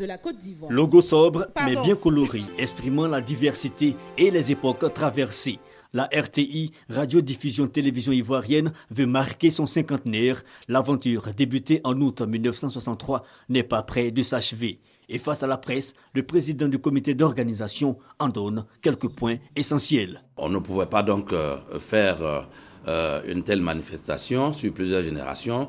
de la Côte d'Ivoire. Logo sobre mais bien coloré, exprimant la diversité et les époques traversées. La RTI, Radio-Diffusion Télévision Ivoirienne, veut marquer son cinquantenaire. L'aventure débutée en août 1963 n'est pas près de s'achever. Et face à la presse, le président du comité d'organisation en donne quelques points essentiels. On ne pouvait pas donc euh, faire euh, euh, une telle manifestation sur plusieurs générations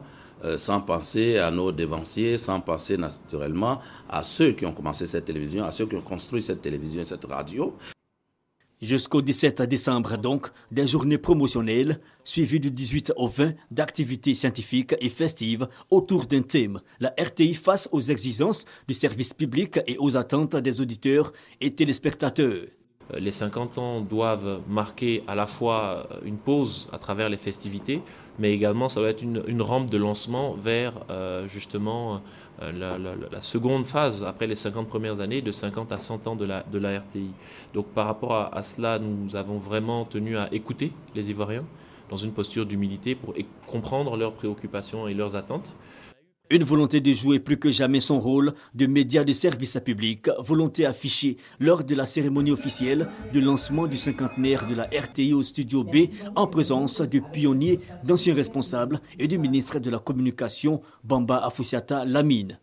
sans penser à nos dévanciers, sans penser naturellement à ceux qui ont commencé cette télévision, à ceux qui ont construit cette télévision et cette radio. Jusqu'au 17 décembre, donc, des journées promotionnelles, suivies du 18 au 20 d'activités scientifiques et festives autour d'un thème. La RTI face aux exigences du service public et aux attentes des auditeurs et téléspectateurs. Euh, les 50 ans doivent marquer à la fois euh, une pause à travers les festivités, mais également ça va être une, rampe de lancement vers euh, justement la, seconde phase après les 50 premières années, de 50 à 100 ans de la, RTI. Donc par rapport à, à cela, nous avons vraiment tenu à écouter les Ivoiriens dans une posture d'humilité pour comprendre leurs préoccupations et leurs attentes. Une volonté de jouer plus que jamais son rôle de média de service public, volonté affichée lors de la cérémonie officielle de lancement du cinquantenaire de la RTI au Studio B en présence de pionniers, d'anciens responsables et du ministre de la Communication Bamba Afoussiata Lamine.